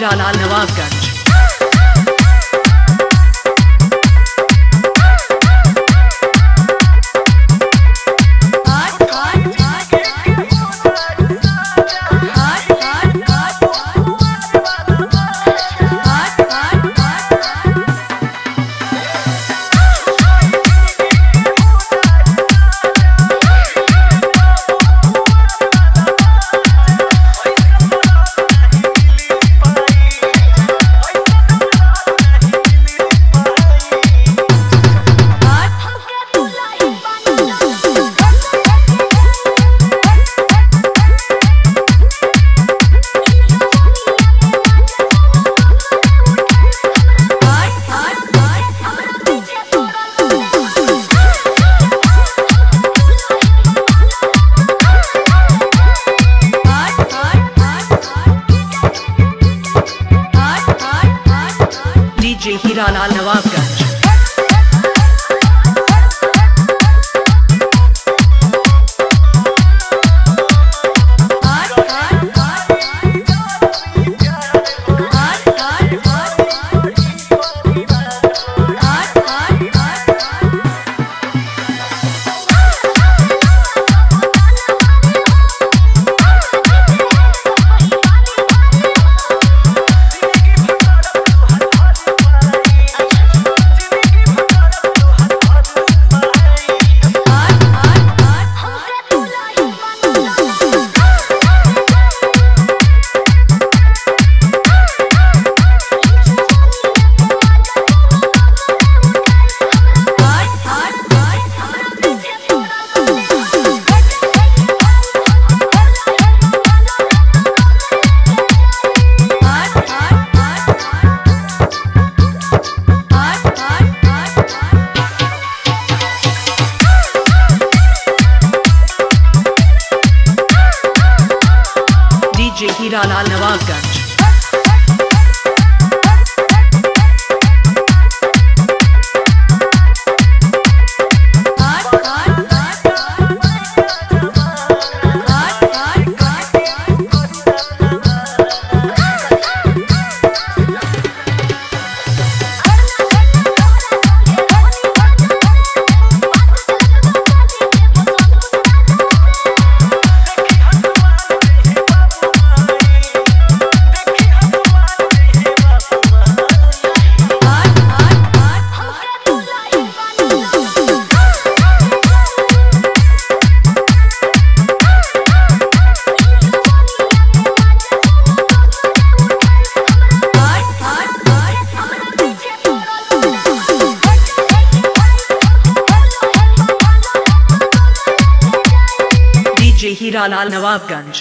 Hiralal Nawabganj DJ Hiralal Nawabganj Hiralal Nawabganj DJ Hiralal Nawabganj